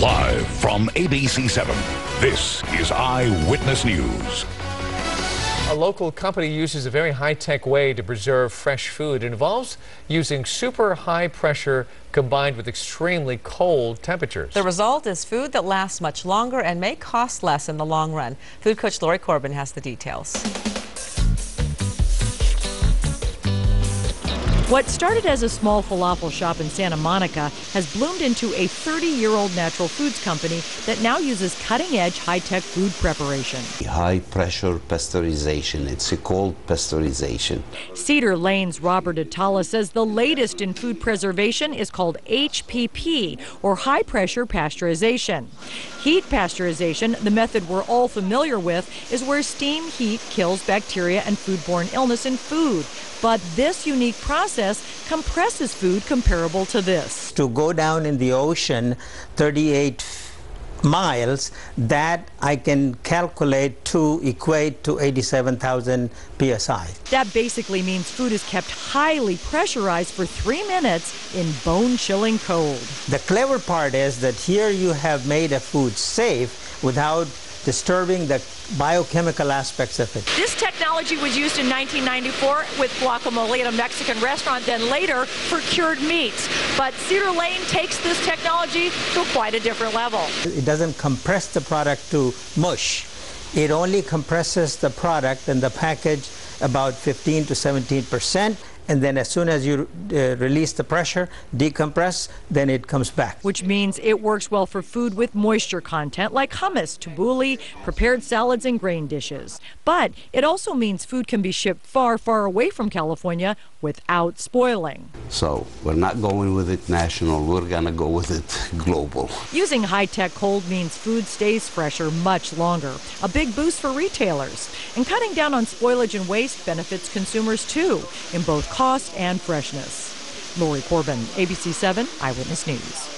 Live from ABC 7, this is Eyewitness News. A local company uses a very high-tech way to preserve fresh food. It involves using super high pressure combined with extremely cold temperatures. The result is food that lasts much longer and may cost less in the long run. Food coach Lori Corbin has the details. What started as a small falafel shop in Santa Monica has bloomed into a 30 year old natural foods company that now uses cutting edge high tech food preparation. High pressure pasteurization, it's a cold pasteurization. Cedar Lane's Robert Atallah says the latest in food preservation is called HPP, or high pressure pasteurization. Heat pasteurization, the method we're all familiar with, is where steam heat kills bacteria and foodborne illness in food. But this unique process compresses food comparable to this. To go down in the ocean 38 miles, that I can calculate to equate to 87,000 psi. That basically means food is kept highly pressurized for three minutes in bone chilling cold. The clever part is that here you have made a food safe without disturbing the biochemical aspects of it. This technology was used in 1994 with guacamole at a Mexican restaurant, then later for cured meats. But Cedar Lane takes this technology to quite a different level. It doesn't compress the product to mush. It only compresses the product and the package about 15 to 17 percent and then as soon as you uh, release the pressure, decompress, then it comes back. Which means it works well for food with moisture content like hummus, tabbouleh, prepared salads, and grain dishes. But it also means food can be shipped far, far away from California without spoiling. So we're not going with it national, we're going to go with it global. Using high-tech cold means food stays fresher much longer, a big boost for retailers. And cutting down on spoilage and waste benefits consumers too, in both cost and freshness. Lori Corbin, ABC 7 Eyewitness News.